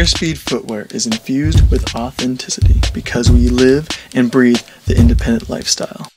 Airspeed Footwear is infused with authenticity because we live and breathe the independent lifestyle.